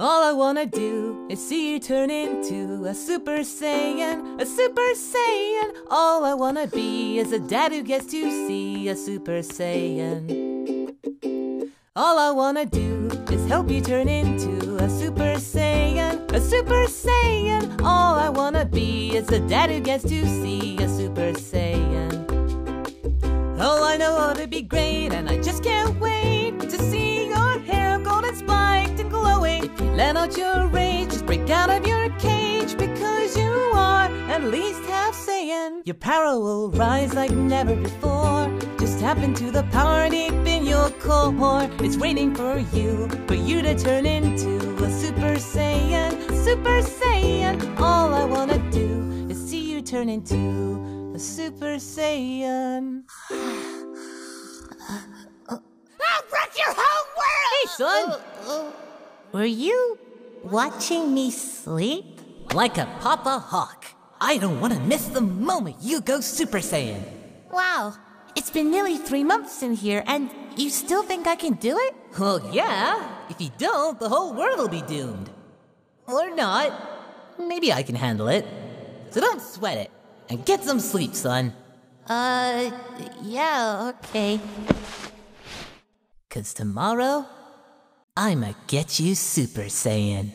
All I wanna do is see you turn into a Super Saiyan, a Super Saiyan. All I wanna be is a dad who gets to see a Super Saiyan. All I wanna do is help you turn into a Super Saiyan, a Super Saiyan. All I wanna be is a dad who gets to see a Super Saiyan. Oh, I know how to be great, Saiyan. Your power will rise like never before. Just tap into the power deep in your core. It's waiting for you, for you to turn into a Super Saiyan, Super Saiyan. All I wanna do is see you turn into a Super Saiyan. I'll wreck your whole world! Hey, son! Uh, uh. Were you watching me sleep? Like a Papa Hawk. I don't want to miss the moment you go Super Saiyan. Wow, it's been nearly three months in here, and you still think I can do it? Well, yeah. If you don't, the whole world will be doomed. Or not. Maybe I can handle it. So don't sweat it. And get some sleep, son. Uh, yeah, okay. Cause tomorrow, I'ma get you Super Saiyan.